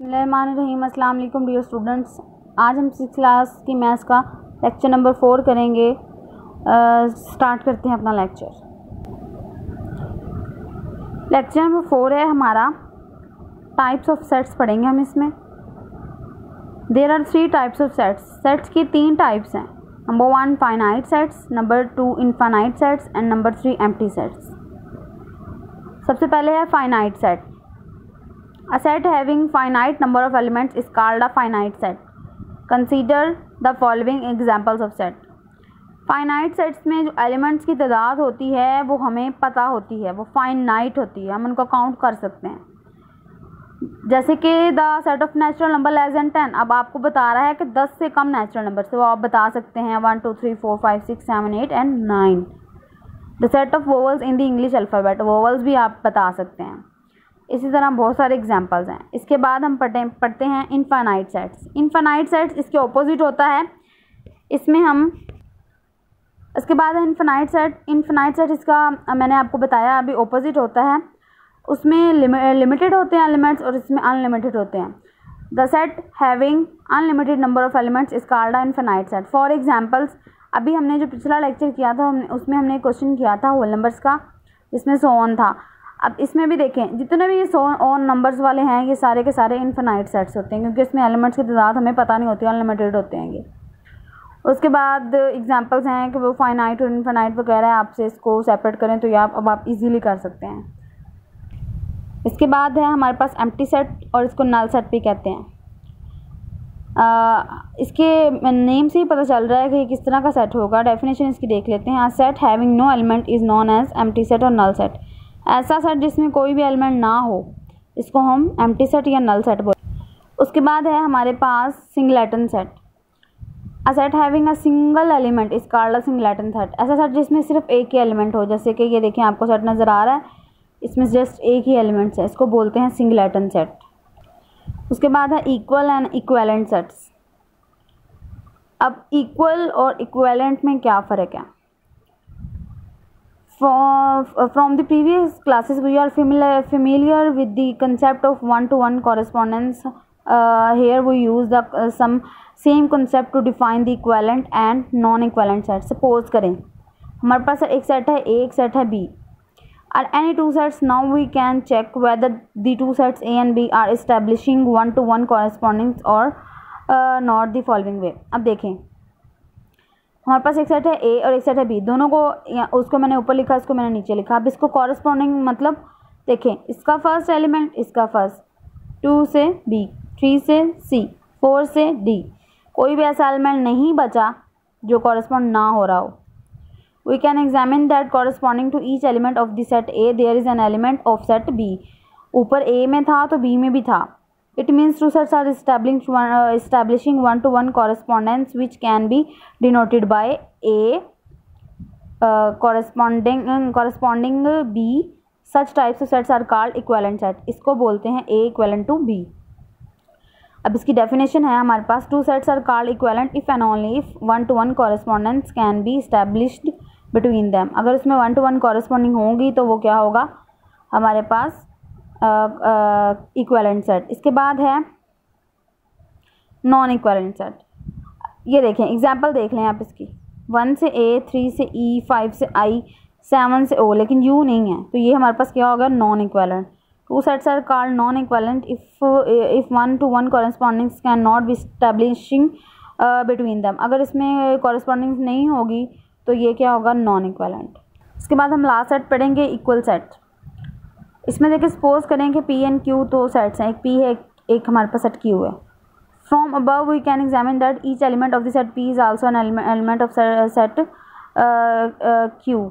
अस्सलाम वालेकुम dear students. आज हम सिक्स क्लास की मैथ्स का लेक्चर नंबर फोर करेंगे। स्टार्ट करते हैं अपना लेक्चर लेक्चर नंबर फोर है हमारा। टाइप्स ऑफ़ सेट्स पढ़ेंगे हम इसमें। There are three types of sets sets की तीन टाइप्स हैं। Number one finite sets number two infinite sets and number three empty sets सबसे पहले है finite set A set having finite number of elements is called a finite set. Consider the following examples of set. Finite sets में जो elements की तादाद होती है, वो हमें पता होती है, वो फाइनाइट होती है, हम उनको काउंट कर सकते हैं जैसे कि the set of natural number less than ten अब आपको बता रहा है कि दस से कम नेचुरल नंबर से वो आप बता सकते हैं one two three four five six seven eight and nine the set of vowels in the English alphabet vowels भी आप बता सकते हैं इसी तरह बहुत सारे एग्जाम्पल्स हैं। इसके बाद हम पढ़ते पढ़ते हैं इनफानाइट सेट्स इनफानाइट सेट्स इसके ऑपोजिट होता है। इसमें हम, इसके बाद इनफानाइट सेट इनफानाइट सेट इसका, मैंने आपको बताया अभी ऑपोजिट होता है। उसमें लिमिटेड होते हैं एलिमेंट्स और इसमें अनलिमिटेड होते हैं। The set having unlimited number of elements is called infinite set for examples अभी हमने जो पिछला लेक्चर किया था उसमें हमने क्वेश्चन किया था होल नंबर्स का, जिसमें सोन था। अब इसमें भी देखें जितने भी ये सो ऑन नंबर्स वाले हैं ये सारे के सारे इन्फिनाइट सेट्स होते हैं क्योंकि इसमें एलिमेंट्स की तादाद हमें पता नहीं होती अनलिमिटेड होते हैं ये। उसके बाद एग्जांपल्स हैं कि वो फाइनाइट और इन्फिनाइट वगैरह आपसे इसको सेपरेट करें तो ये आप अब आप इजीली कर सकते हैं। इसके बाद है हमारे पास एम्प्टी सेट और इसको नल सेट भी कहते हैं। आ, इसके नेम से ही पता चल रहा है कि किस तरह का सेट होगा। डेफिनेशन इसकी देख लेते हैं। Set having no element is known as empty set और नल सेट ऐसा सेट जिसमें कोई भी एलिमेंट ना हो। इसको हम एम्प्टी सेट या नल सेट बोल उसके बाद है हमारे पास singleton set a set having a single element is called singleton set ऐसा सेट जिसमें सिर्फ़ एक ही एलिमेंट हो। जैसे कि ये देखें आपको सेट नज़र आ रहा है। इसमें जस्ट एक ही एलिमेंट्स है। इसको बोलते हैं सिंगलेटन सेट उसके बाद है इक्वल एंड इक्वेलेंट सेट्स अब इक्वल और इक्वेलेंट में क्या फ़र्क है? From, uh, from the previous classes we are familiar, familiar with the concept of one-to-one correspondence uh, here we use the uh, some same concept to define the equivalent and non-equivalent set suppose करें हमारे पास एक set है ए एक set है B any two sets now we can check whether the two sets a and b are establishing one to one correspondence or uh, not the following way अब देखें हमारे पास एक सेट है ए और एक सेट है बी दोनों को उसको मैंने ऊपर लिखा, इसको मैंने नीचे लिखा। अब इसको कॉरस्पॉन्डिंग मतलब देखें, इसका फ़र्स्ट एलिमेंट इसका फ़र्स्ट टू से बी थ्री से सी फोर से डी कोई भी ऐसा एलिमेंट नहीं बचा जो कॉरस्पॉन्ड ना हो रहा हो। We can examine that corresponding to each element of the set A there is an element of set B ऊपर ए में था तो बी में भी था। It means sets are establishing one, uh, establishing one-to-one -one correspondence which can be denoted by A uh, corresponding uh, corresponding B. Such types of sets are called equivalent set. इसको बोलते हैं A equivalent to B. अब इसकी definition है हमारे पास two sets are called equivalent if and only if one to one correspondence can be established between them अगर उसमें one to one corresponding होंगी तो वो क्या होगा हमारे पास इक्वलेंट सेट इसके बाद है नॉन इक्वलेंट सेट ये देखें एग्जांपल देख लें आप इसकी. वन से ए थ्री से ई फाइव से आई सेवन से ओ लेकिन यू नहीं है. तो ये हमारे पास क्या होगा? Non equivalent two sets are called non equivalent if if one to one correspondings can not be establishing between them अगर इसमें कॉरेस्पॉन्डिंग्स नहीं होगी तो ये क्या होगा? नॉन इक्वलेंट इसके बाद हम लास्ट सेट पढ़ेंगे इक्वल सेट इसमें देखिए सपोज़ करें कि पी एंड क्यू दो सेट्स हैं। एक पी है, एक हमारे पास सेट क्यू है। From above we can examine that each element of the set P is also an element of set Q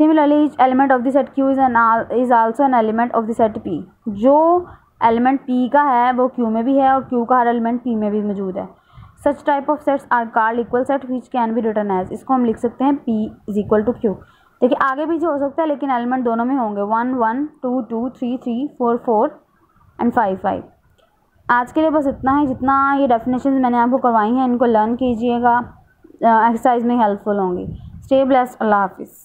similarly each element of the set Q is an is also an element of the set P जो element P का है, वो Q में भी है और Q का हर एलिमेंट पी में भी मौजूद है। Such type of sets are called equal set which can be written as इसको हम लिख सकते हैं P is equal to Q देखिए, आगे पीछे हो सकता है, लेकिन एलिमेंट दोनों में होंगे। One one two two three three four four and five five आज के लिए बस इतना है। जितना ये डेफिनेशन मैंने आपको करवाई हैं, इनको लर्न कीजिएगा। एक्सरसाइज में हेल्पफुल होंगी। स्टे ब्लेस अल्लाह हाफिज़।